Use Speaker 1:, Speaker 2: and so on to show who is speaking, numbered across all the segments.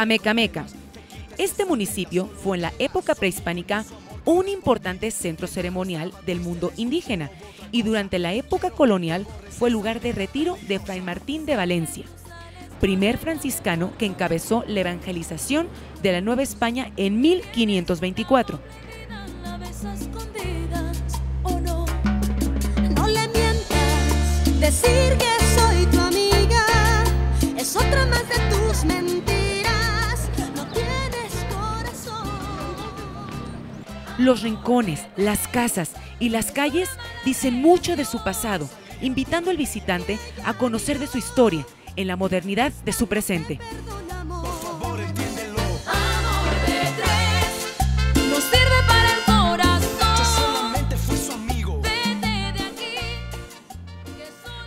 Speaker 1: Amecameca. Este municipio fue en la época prehispánica un importante centro ceremonial del mundo indígena y durante la época colonial fue lugar de retiro de Fray Martín de Valencia, primer franciscano que encabezó la evangelización de la Nueva España en 1524.
Speaker 2: decir que
Speaker 1: Los rincones, las casas y las calles dicen mucho de su pasado, invitando al visitante a conocer de su historia en la modernidad de su presente.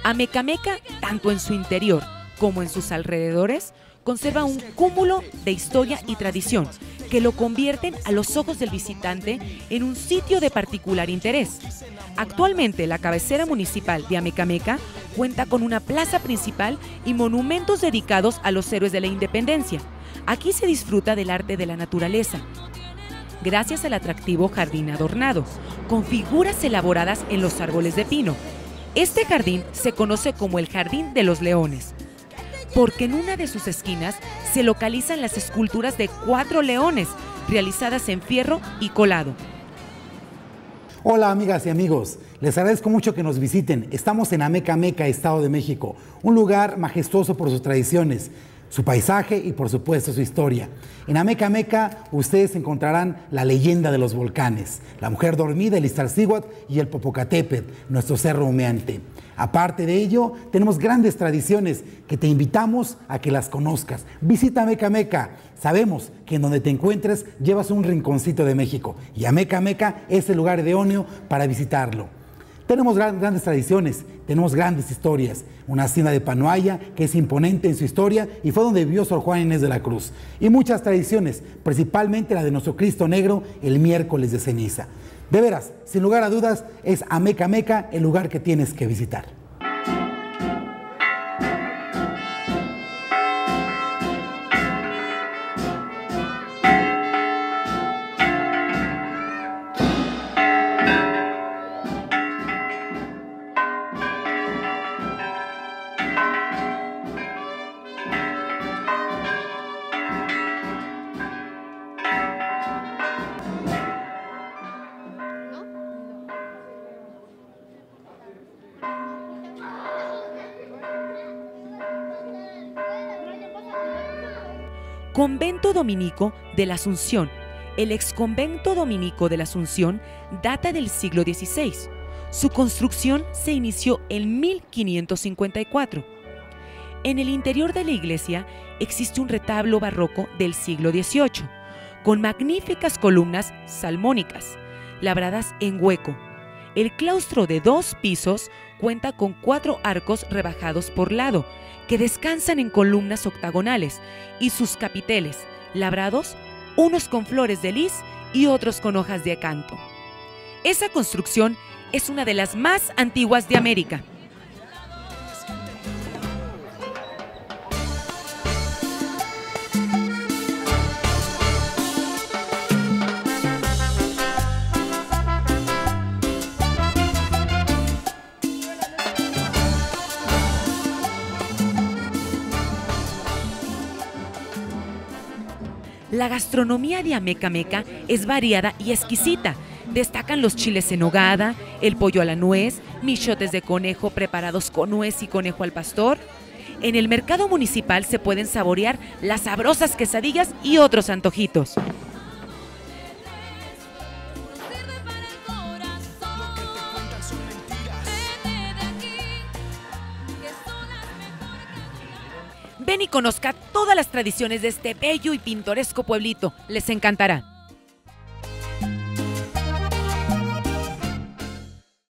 Speaker 1: Amecameca, tanto en su interior como en sus alrededores, conserva un cúmulo de historia y tradición que lo convierten a los ojos del visitante en un sitio de particular interés. Actualmente la cabecera municipal de Amecameca cuenta con una plaza principal y monumentos dedicados a los héroes de la independencia. Aquí se disfruta del arte de la naturaleza, gracias al atractivo jardín adornado, con figuras elaboradas en los árboles de pino. Este jardín se conoce como el Jardín de los Leones, porque en una de sus esquinas se localizan las esculturas de cuatro leones realizadas en fierro y colado.
Speaker 3: Hola amigas y amigos, les agradezco mucho que nos visiten. Estamos en Ameca Meca, Estado de México, un lugar majestuoso por sus tradiciones, su paisaje y por supuesto su historia. En Ameca Meca ustedes encontrarán la leyenda de los volcanes, la mujer dormida, el Iztaccíhuatl y el Popocatépetl, nuestro cerro humeante. Aparte de ello, tenemos grandes tradiciones que te invitamos a que las conozcas. Visita Meca Meca. Sabemos que en donde te encuentres llevas un rinconcito de México y Ameca Meca es el lugar idóneo para visitarlo. Tenemos gran- grandes tradiciones, tenemos grandes historias. Una hacienda de Panoaya que es imponente en su historia y fue donde vivió Sor Juan Inés de la Cruz. Y muchas tradiciones, principalmente la de nuestro Cristo Negro el miércoles de ceniza. De veras, sin lugar a dudas, es Ameca Meca el lugar que tienes que visitar.
Speaker 1: Convento Dominico de la Asunción. El exconvento dominico de la Asunción data del siglo XVI. Su construcción se inició en 1554. En el interior de la iglesia existe un retablo barroco del siglo XVIII, con magníficas columnas salmónicas, labradas en hueco. El claustro de dos pisos cuenta con cuatro arcos rebajados por lado, que descansan en columnas octagonales, y sus capiteles, labrados, unos con flores de lis y otros con hojas de acanto. Esa construcción es una de las más antiguas de América. La gastronomía de Ameca Meca es variada y exquisita. Destacan los chiles en nogada, el pollo a la nuez, michotes de conejo preparados con nuez y conejo al pastor. En el mercado municipal se pueden saborear las sabrosas quesadillas y otros antojitos. Ven y conozca todas las tradiciones de este bello y pintoresco pueblito. Les encantará.